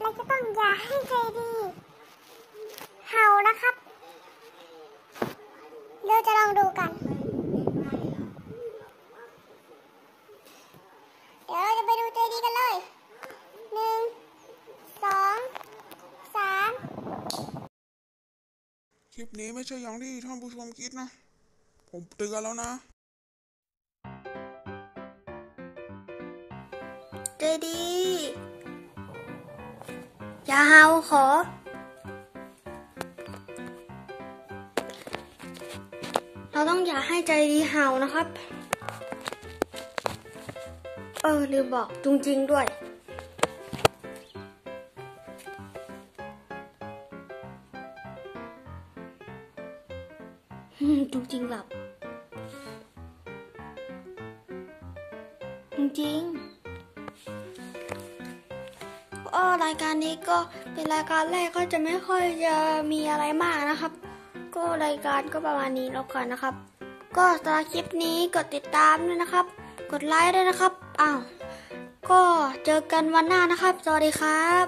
เราจะต้องอย่าให้ใจดี เห่านะครับเราจะลองดูกัน เดี๋ยวเราจะไปดูใจดีกันเลยหนึ่งสองสามคลิปนี้ไม่ใช่อย่างที่ท่านผู้ชมคิดนะ ผมเตือนแล้วนะใจดี อย่าเห่าขอ เราต้องอย่าให้ใจดีเห่านะครับ เออลืมบอกจุงจริงด้วยอืมจุงจริงหลับ จริงๆ ก็รายการนี้ก็เป็นรายการแรกก็จะไม่ค่อยจะมีอะไรมากนะครับ ก็รายการก็ประมาณนี้แล้วกันนะครับ ก็สำหรับคลิปนี้กดติดตามด้วยนะครับ กดไลค์ด้วยนะครับอ้าวก็เจอกันวันหน้านะครับ สวัสดีครับ